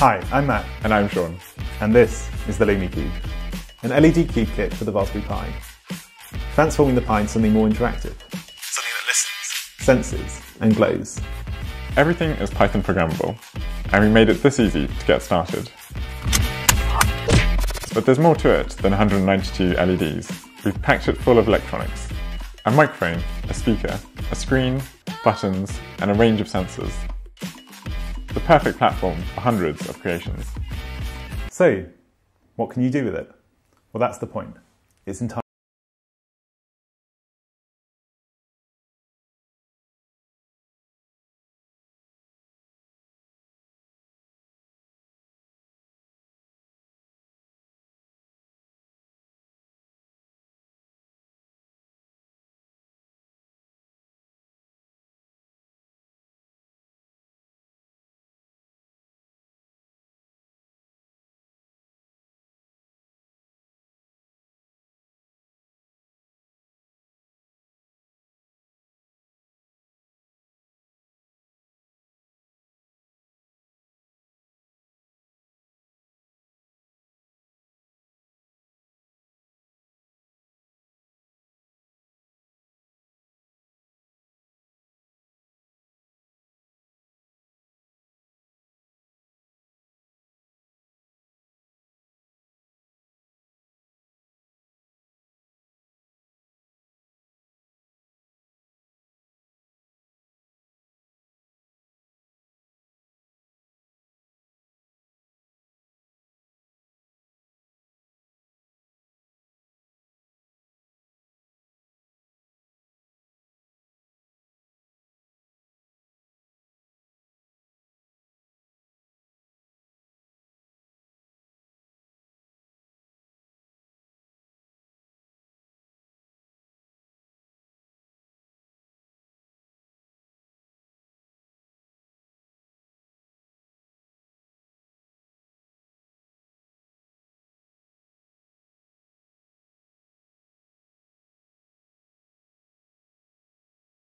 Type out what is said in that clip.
Hi, I'm Matt, And I'm Sean. and this is the LumiCube, an LED cube kit for the Raspberry Pi, transforming the Pi into something more interactive, something that listens, senses, and glows. Everything is Python programmable, and we made it this easy to get started. But there's more to it than 192 LEDs. We've packed it full of electronics. A microphone, a speaker, a screen, buttons, and a range of sensors. The perfect platform for hundreds of creations. So, what can you do with it? Well, that's the point. It's entirely